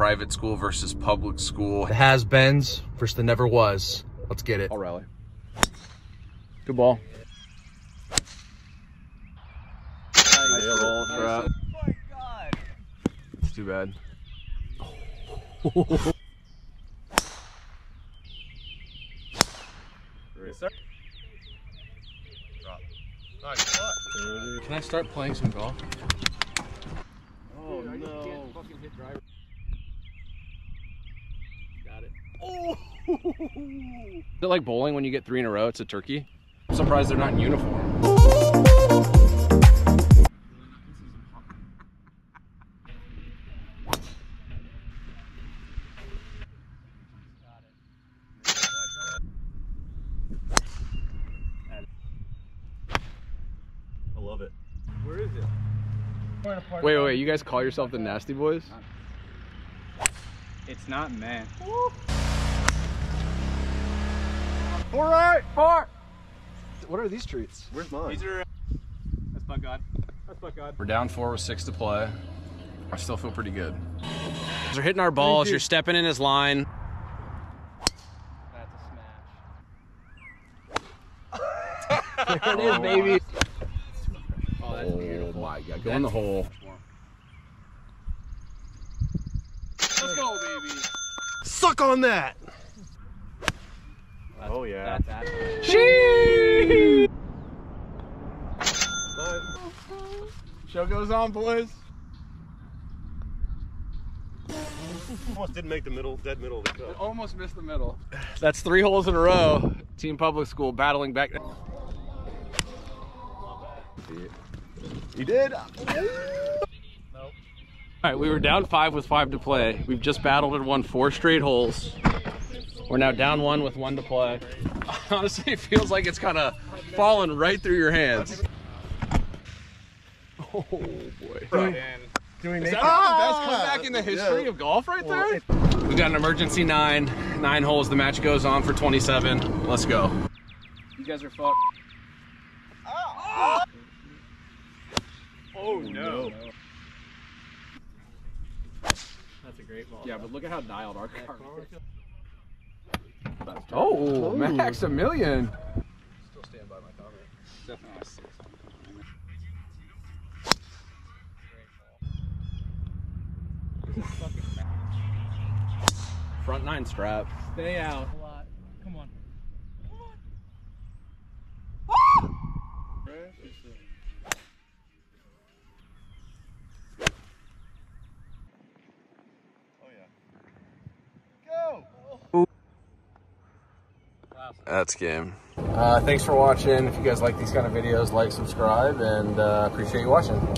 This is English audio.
private school versus public school. The has-beens versus the never was. Let's get it. I'll rally. Good ball. Nice ball, strap. It's too bad. Can I start playing some golf? Oh no. Is it like bowling when you get three in a row? It's a turkey. I'm surprised they're not in uniform. I love it. Where is it? Wait, wait, wait. You guys call yourself the Nasty Boys? It's not man. All right, four. What are these treats? Where's mine? These are. Uh, that's by God. That's by God. We're down four with six to play. I still feel pretty good. They're hitting our balls. You're stepping in his line. That's a smash. There it is, oh, baby. Oh, that's oh, beautiful. my god, go in the hole. Let's go, baby. Suck on that. Oh yeah. That's that. Show goes on, boys. Almost didn't make the middle, dead middle of the cup. Almost missed the middle. That's three holes in a row. Team Public School battling back. You did? All right, we were down five with five to play. We've just battled and won four straight holes. We're now down one with one to play. Honestly, it feels like it's kind of falling right through your hands. Oh boy. Do we Is make that the best comeback in the history of golf right there? We got an emergency nine. Nine holes. The match goes on for 27. Let's go. You guys are fucked. Ah! Oh, oh no. That's a great ball. Yeah, but look at how dialed our car Oh, Maximilian. Still stand by my comment. Definitely. six. Front nine strap. Stay out. Come on. That's game. Uh, thanks for watching. If you guys like these kind of videos, like, subscribe, and uh, appreciate you watching.